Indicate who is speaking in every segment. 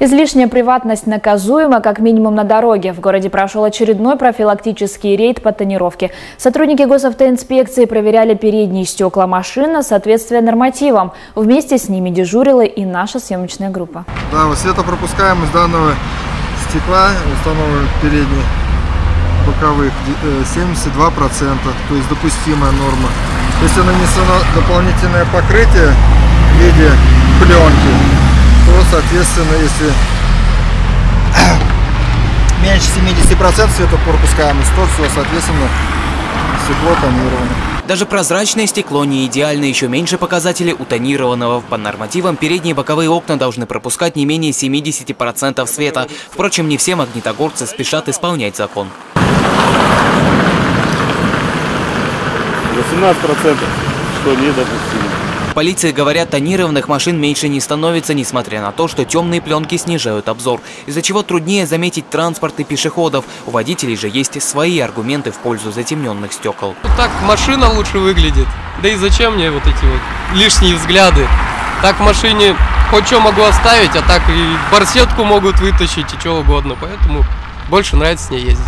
Speaker 1: Излишняя приватность наказуема как минимум на дороге. В городе прошел очередной профилактический рейд по тонировке. Сотрудники госавтоинспекции проверяли передние стекла машин на соответствие нормативам. Вместе с ними дежурила и наша съемочная группа.
Speaker 2: Да, вот светопропускаемость данного стекла, установленных передних боковых, де- э, 72%, то есть допустимая норма. Если нанесено дополнительное покрытие в виде пленки, то, соответственно, если меньше 70% светопропускаемость, то все, соответственно, стекло тонировано.
Speaker 3: Даже прозрачное стекло не идеально, еще меньше показателей у тонированного. По нормативам передние и боковые окна должны пропускать не менее 70% света. Впрочем, не все магнитогорцы спешат исполнять закон.
Speaker 4: 18% что недопустимо.
Speaker 3: Полиции говорят, тонированных машин меньше не становится, несмотря на то, что темные пленки снижают обзор, из-за чего труднее заметить транспорт и пешеходов. У водителей же есть свои аргументы в пользу затемненных стекол.
Speaker 5: Так машина лучше выглядит. Да и зачем мне вот эти вот лишние взгляды? Так в машине хоть что могу оставить, а так и барсетку могут вытащить и что угодно. Поэтому больше нравится с ней ездить.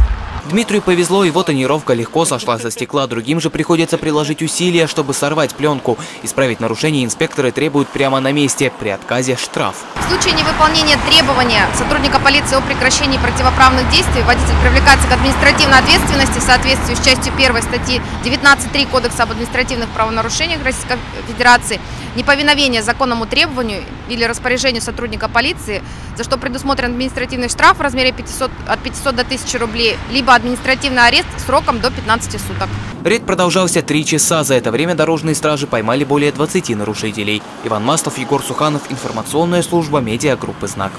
Speaker 3: Дмитрию повезло, его тонировка легко сошла со стекла, другим же приходится приложить усилия, чтобы сорвать пленку. Исправить нарушение инспекторы требуют прямо на месте, при отказе штраф.
Speaker 6: В случае невыполнения требования сотрудника полиции о прекращении противоправных действий водитель привлекается к административной ответственности в соответствии с частью 1 статьи 19.3 Кодекса об административных правонарушениях Российской Федерации неповиновение законному требованию или распоряжению сотрудника полиции, за что предусмотрен административный штраф в размере 500, от 500 до 1000 рублей, либо административный арест сроком до 15 суток.
Speaker 3: Рейд продолжался три часа. За это время дорожные стражи поймали более 20 нарушителей. Иван Маслов, Егор Суханов, информационная служба медиагруппы «Знак».